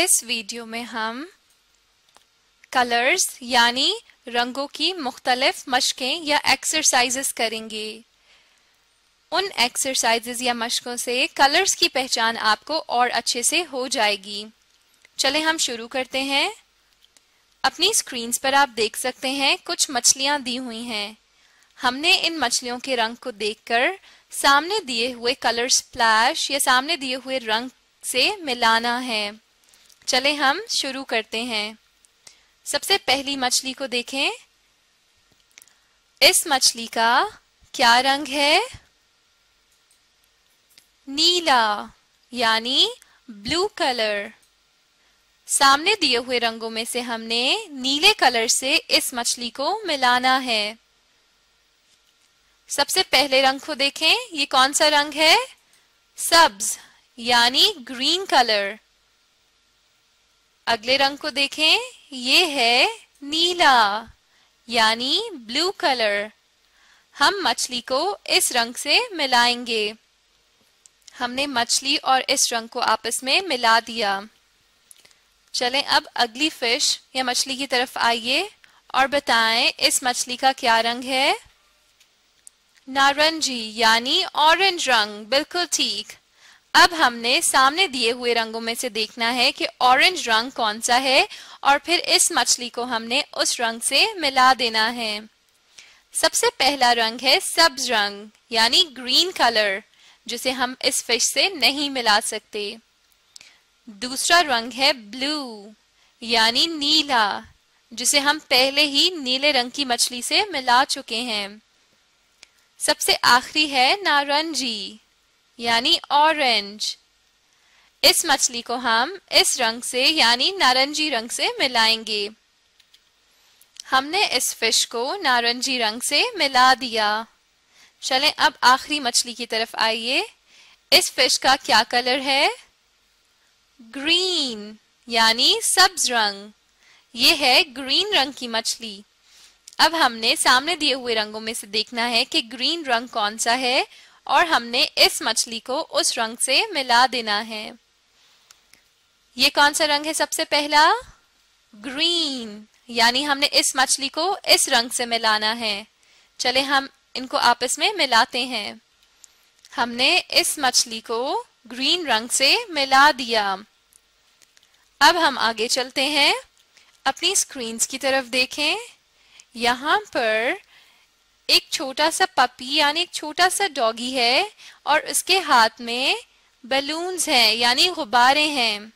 इस वीडियो में हम कलर्स यानी रंगों की मुख्तलिफ़ मशकें या एक्सरसाइजेस करेंगे। उन एक्सरसाइजेस या मशकों से कलर्स की पहचान आपको और अच्छे से हो जाएगी। चले हम शुरू करते हैं। अपनी स्क्रीन्स पर आप देख सकते हैं, कुछ मछलियाँ दी हुई हैं। हमने इन मछलियों के रंग को देखकर सामने दिए हुए कलर स्प्लैश या सामने दिए हुए रंग से मिलाना है। चले हम, शुरू करते हैं। सबसे पहली मछली को देखें। इस मछली का क्या रंग है? नीला, यानी ब्लू कलर। सामने दिए हुए रंगों में से हमने नीले कलर से इस मछली को मिलाना है। सबसे पहले रंग को देखें। ये कौन सा रंग है? सब्ज, यानी ग्रीन कलर। अगले रंग को देखें, ये है नीला, यानी ब्लू कलर हम मछली को इस रंग से मिलाएँगे। हमने मछली और इस रंग को आपस में मिला दिया। चलें अब अगली फ़िश या मछली की तरफ़ आइए और बताएँ, इस मछली का क्या रंग है? नारंगी, यानी ऑरेंज रंग, बिल्कुल ठीक। अब हमने सामने दिए हुए रंगों में से देखना है कि ऑरेंज रंग कौन सा है और फिर इस मछली को हमने उस रंग से मिला देना है। सबसे पहला रंग है सब्ज रंग, यानी ग्रीन कलर जिसे हम इस फ़िश से नहीं मिला सकते। दूसरा रंग है ब्लू यानी नीला, जिसे हम पहले ही नीले रंग की मछली से मिला चुके हैं। सबसे आखिरी है नारंगी यानी ऑरेंज इस मछली को हम इस रंग से, यानी नारंगी रंग से मिलाएँगे। हमने इस फ़िश को नारंगी रंग से मिला दिया। चलें, अब आखिरी मछली की तरफ़ आइए। इस फ़िश का क्या कलर है? ग्रीन यानी सब्ज रंग। ये है ग्रीन रंग की मछली। अब हमने सामने दिए हुए रंगों में से देखना है कि ग्रीन रंग कौन सा है और हमने इस मछली को उस रंग से मिला देना है। ये कौन सा रंग है सबसे पहला? ग्रीन। यानी हमने इस मछली को इस रंग से मिलाना है। चले हम इनको आपस में मिलाते हैं। हमने इस मछली को ग्रीन रंग से मिला दिया। अब हम आगे चलते हैं। अपनी स्क्रीन्स की तरफ़ देखें। यहाँ पर एक छोटा सा पपी यानी एक छोटा सा डॉगी है, और उसके हाथ में बलून्स हैं, यानी गुब्बारे हैं।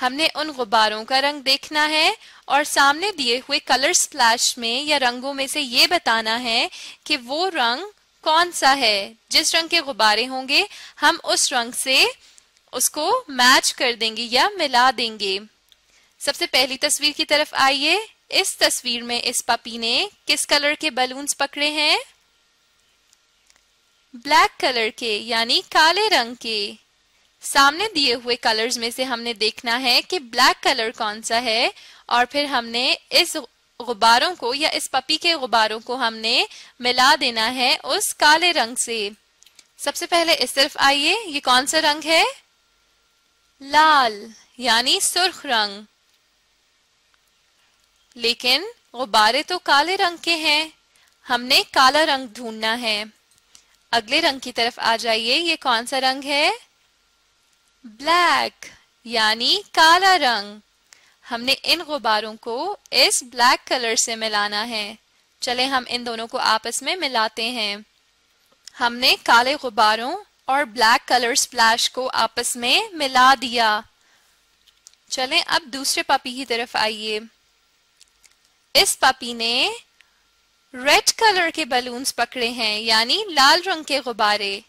हमने उन गुब्बारों का रंग देखना है, और सामने दिए हुए कलर स्प्लैश में या रंगों में से ये बताना है कि वो रंग कौन सा है। जिस रंग के गुब्बारे होंगे, हम उस रंग से उसको मैच कर देंगे या मिला देंगे। सबसे पहली तस्वीर की तरफ़ आइए। इस तस्वीर में इस पपी ने किस कलर के बलून्स पकड़े हैं? ब्लैक कलर के, यानी काले रंग के। सामने दिए हुए कलर्स में से हमने देखना है कि ब्लैक कलर कौन सा है, और फिर हमने इस गुब्बारों को या इस पपी के गुब्बारों को हमने मिला देना है उस काले रंग से। सबसे पहले इस तरफ़ आइए, ये कौन सा रंग है? लाल, यानी सुर्ख रंग। लेकिन गुब्बारे तो काले रंग के हैं। हमने काला रंग ढूंढना है। अगले रंग की तरफ़ आ जाइए। ये कौन सा रंग है? ब्लैक, यानी काला रंग। हमने इन गुब्बारों को इस ब्लैक कलर से मिलाना है। चले, हम इन दोनों को आपस में मिलाते हैं। हमने काले गुब्बारों और ब्लैक कलर स्प्लैश को आपस में मिला दिया। चलें, अब दूसरे पपी की तरफ़ आइए। इस पपी ने रेड कलर के बलून्स पकड़े हैं, यानी लाल रंग के गुब्बारे।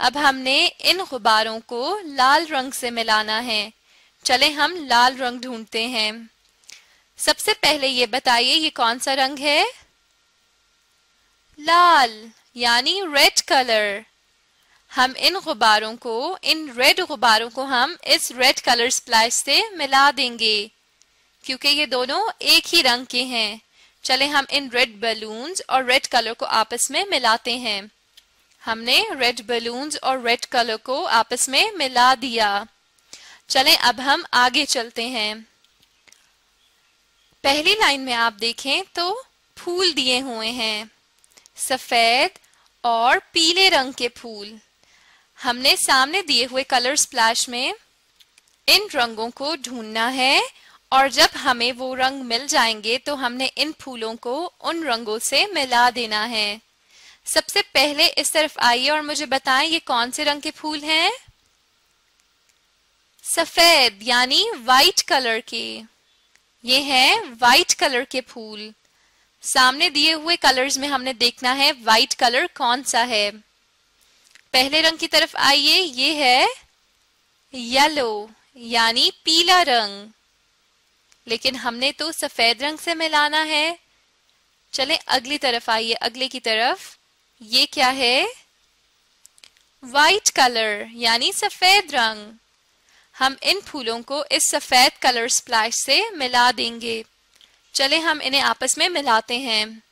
अब हमने इन गुब्बारों को लाल रंग से मिलाना है। चले हम लाल रंग ढूंढते हैं। सबसे पहले ये बताइए, ये कौन सा रंग है? लाल, यानी रेड कलर हम इन गुब्बारों को, इन रेड गुब्बारों को हम इस रेड कलर स्प्लैश से मिला देंगे। क्योंकि ये दोनों एक ही रंग के हैं। चले हम इन रेड बलून्स और रेड कलर को आपस में मिलाते हैं। हमने रेड बलून्स और रेड कलर को आपस में मिला दिया। चलें अब हम आगे चलते हैं। पहली लाइन में आप देखें तो फूल दिए हुए हैं। सफ़ेद और पीले रंग के फूल। हमने सामने दिए हुए कलर स्प्लैश में इन रंगों को ढूंढना है और जब हमें वो रंग मिल जाएँगे तो हमने इन फूलों को उन रंगों से मिला देना है। सबसे पहले इस तरफ़ आइए और मुझे बताएँ, ये कौन से रंग के फूल हैं? सफ़ेद, यानी वाइट कलर के। ये हैं वाइट कलर के फूल। सामने दिए हुए कलर्स में हमने देखना है वाइट कलर कौन सा है। पहले रंग की तरफ़ आइए, ये है येलो यानी पीला रंग। लेकिन हमने तो सफ़ेद रंग से मिलाना है। चले अगली तरफ़ आइए, अगले की तरफ़। ये क्या है? वाइट कलर यानी सफ़ेद रंग। हम इन फूलों को इस सफ़ेद कलर स्प्लैश से मिला देंगे। चले हम इन्हें आपस में मिलाते हैं।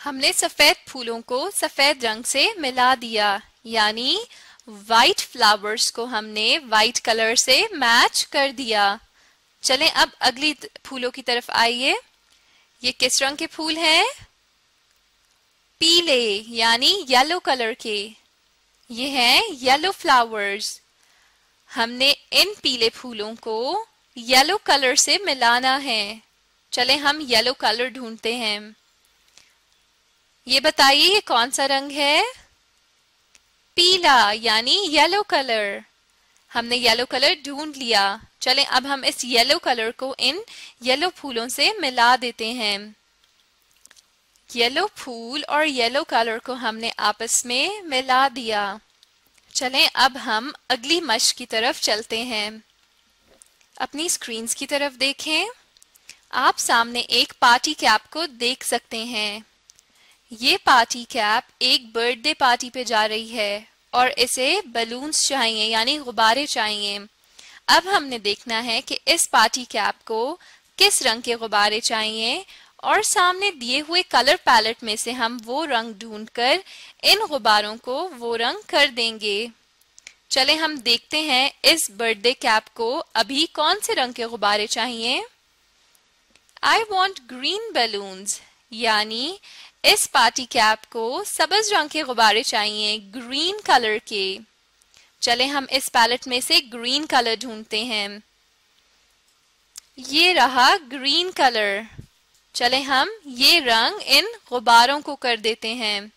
हमने सफ़ेद फूलों को सफ़ेद रंग से मिला दिया, यानी वाइट फ्लावर्स को हमने वाइट कलर से मैच कर दिया। चलें, अब अगली फूलों की तरफ़ आइए। ये किस रंग के फूल हैं? पीले, यानी येलो कलर के। ये हैं येलो फ्लावर्स हमने इन पीले फूलों को येलो कलर से मिलाना है। चले, हम येलो कलर ढूंढते हैं। ये बताइए, ये कौन सा रंग है? पीला, यानी येलो कलर हमने येलो कलर ढूंढ लिया। चलें, अब हम इस येलो कलर को इन येलो फूलों से मिला देते हैं। येलो फूल और येलो कलर को हमने आपस में मिला दिया। चलें, अब हम अगली मश की तरफ़ चलते हैं। अपनी स्क्रीन्स की तरफ़ देखें। आप सामने एक पार्टी कैप को देख सकते हैं। ये पार्टी कैप एक बर्थडे पार्टी पे जा रही है। और इसे बलून्स चाहिए, यानी गुब्बारे चाहिए। अब हमने देखना है कि इस पार्टी कैप को किस रंग के गुब्बारे चाहिए और सामने दिए हुए कलर पैलेट में से हम वो रंग ढूंढकर इन गुब्बारों को वो रंग कर देंगे। चले, हम देखते हैं इस बर्थडे कैप को अभी कौन से रंग के गुब्बारे चाहिए। आई वॉन्ट ग्रीन बलून्स यानी इस पार्टी कैप को सबज रंग के गुब्बारे चाहिए ग्रीन कलर के। चले, हम इस पैलेट में से ग्रीन कलर ढूंढते हैं। ये रहा ग्रीन कलर चले, हम ये रंग इन गुब्बारों को कर देते हैं।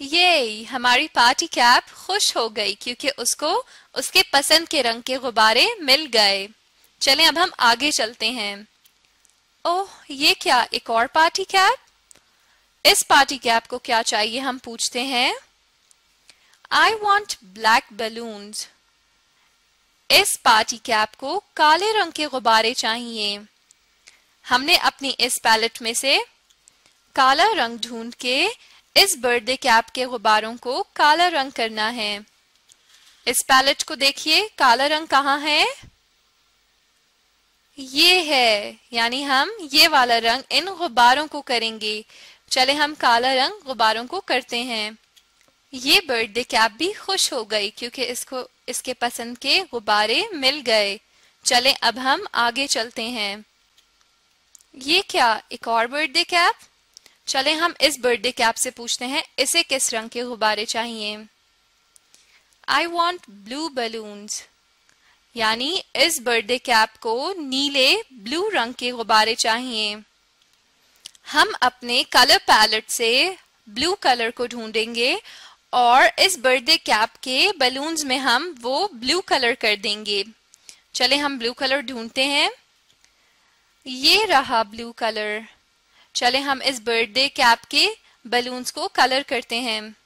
ये हमारी पार्टी कैप खुश हो गई, क्योंकि उसको, उसके पसंद के रंग के गुब्बारे मिल गए। चले, अब हम आगे चलते हैं। ओह, ये क्या, एक और पार्टी कैप इस पार्टी कैप को क्या चाहिए, हम पूछते हैं। आई वॉन्ट ब्लैक बलून्स इस पार्टी कैप को काले रंग के गुब्बारे चाहिए। हमने अपनी इस पैलेट में से काला रंग ढूंढ के इस बर्थडे कैप के गुब्बारों को काला रंग करना है। इस पैलेट को देखिए, काला रंग कहाँ है? ये है, यानी हम ये वाला रंग इन गुब्बारों को करेंगे। चले हम काला रंग गुब्बारों को करते हैं। ये बर्थडे कैप भी खुश हो गई क्योंकि इसको, इसके पसंद के गुब्बारे मिल गए। चले अब हम आगे चलते हैं। ये क्या, एक और बर्थडे कैप चले हम इस बर्थडे कैप से पूछते हैं, इसे किस रंग के गुब्बारे चाहिए? आई वॉन्ट ब्लू बलून्स यानी इस बर्थडे कैप को नीले ब्लू रंग के गुब्बारे चाहिए। हम अपने कलर पैलेट से ब्लू कलर को ढूंढेंगे और इस बर्थडे कैप के बलून्स में हम वो ब्लू कलर कर देंगे। चले, हम ब्लू कलर ढूंढते हैं। ये रहा ब्लू कलर चले, हम इस बर्थडे कैप के बलून्स को कलर करते हैं।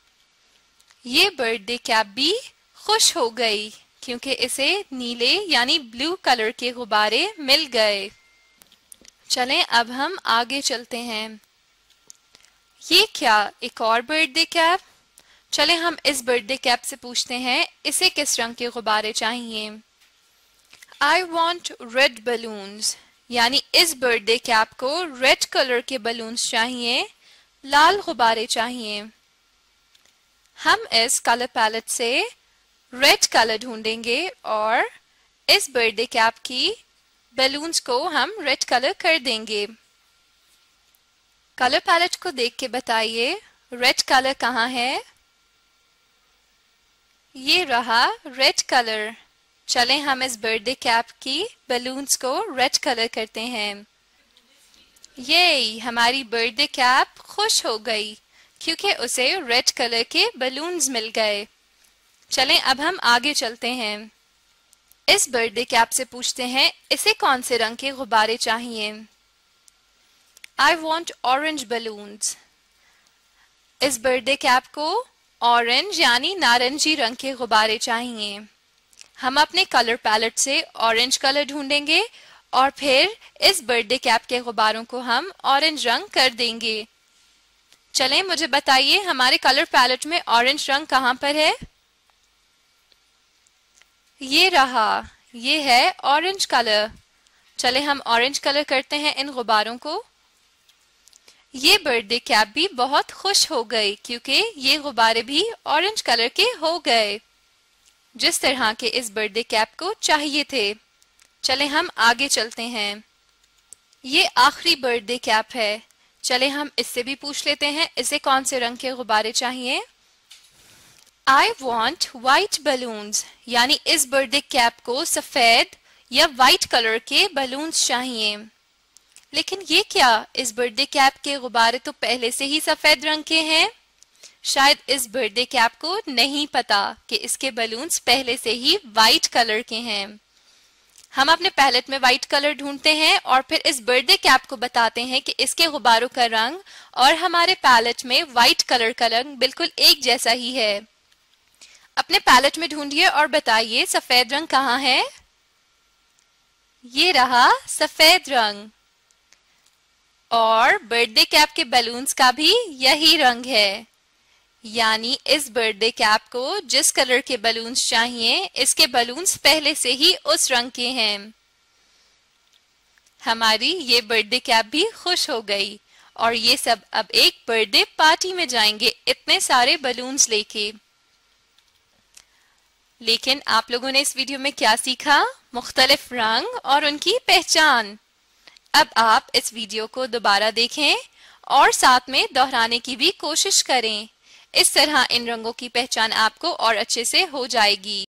ये बर्थडे कैप भी खुश हो गई, क्योंकि इसे नीले यानी ब्लू कलर के गुब्बारे मिल गए। चलें, अब हम आगे चलते हैं। ये क्या, एक और बर्थडे कैप चले, हम इस बर्थडे कैप से पूछते हैं, इसे किस रंग के गुब्बारे चाहिए? आई वॉन्ट रेड बलून्स यानी इस बर्थडे कैप को रेड कलर के बलून्स चाहिए, लाल गुब्बारे चाहिए। हम इस कलर पैलेट से रेड कलर ढूंढेंगे और इस बर्थडे कैप की बैलून्स को हम रेड कलर कर देंगे। कलर पैलेट को देख के बताइए रेड कलर कहाँ है? ये रहा रेड कलर चले हम इस बर्थडे कैप की बैलून्स को रेड कलर करते हैं। ये हमारी बर्थडे कैप खुश हो गई, क्योंकि उसे रेड कलर के बलून्स मिल गए। चलें अब हम आगे चलते हैं। इस बर्थडे कैप से पूछते हैं, इसे कौन से रंग के गुब्बारे चाहिए? आई वॉन्ट ऑरेंज बलून्स इस बर्थडे कैप को ऑरेंज यानी नारंगी रंग के गुब्बारे चाहिए। हम अपने कलर पैलेट से ऑरेंज कलर ढूंढेंगे और फिर इस बर्थडे कैप के गुब्बारों को हम ऑरेंज रंग कर देंगे। चलें, मुझे बताइए, हमारे कलर पैलेट में ऑरेंज रंग कहाँ पर है? ये रहा, ये है ऑरेंज कलर चले हम ऑरेंज कलर करते हैं इन गुब्बारों को. ये बर्थडे कैप भी बहुत खुश हो गई, क्योंकि ये गुब्बारे भी ऑरेंज कलर के हो गए. जिस तरह के इस बर्थडे कैप को चाहिए थे. चले हम आगे चलते हैं. ये आखिरी बर्थडे कैप है. चले हम इससे भी पूछ लेते हैं, इसे कौन से रंग के गुब्बारे चाहिए? आई वॉन्ट वाइट बलून्स यानी इस बर्थडे कैप को सफ़ेद या वाइट कलर के बलून्स चाहिए। लेकिन ये क्या, इस बर्थडे कैप के गुब्बारे तो पहले से ही सफ़ेद रंग के हैं? शायद इस बर्थडे कैप को नहीं पता कि इसके बलून्स पहले से ही वाइट कलर के हैं। हम अपने पैलेट में व्हाइट कलर ढूंढते हैं और फिर इस बर्थडे कैप को बताते हैं कि इसके गुब्बारों का रंग और हमारे पैलेट में व्हाइट कलर का रंग बिल्कुल एक जैसा ही है। अपने पैलेट में ढूंढिए और बताइए, सफ़ेद रंग कहाँ है? ये रहा सफ़ेद रंग। और बर्थडे कैप के बैलून्स का भी यही रंग है। यानी इस बर्थडे कैप को जिस कलर के बलून्स चाहिए, इसके बलून्स पहले से ही उस रंग के हैं। हमारी ये बर्थडे कैप भी खुश हो गई। और ये सब अब एक बर्थडे पार्टी में जाएँगे इतने सारे बलून्स लेके। लेकिन आप लोगों ने इस वीडियो में क्या सीखा? मुख्तलिफ़ रंग और उनकी पहचान। अब आप इस वीडियो को दोबारा देखें और साथ में दोहराने की भी कोशिश करें। इस तरह इन रंगों की पहचान आपको और अच्छे से हो जाएगी।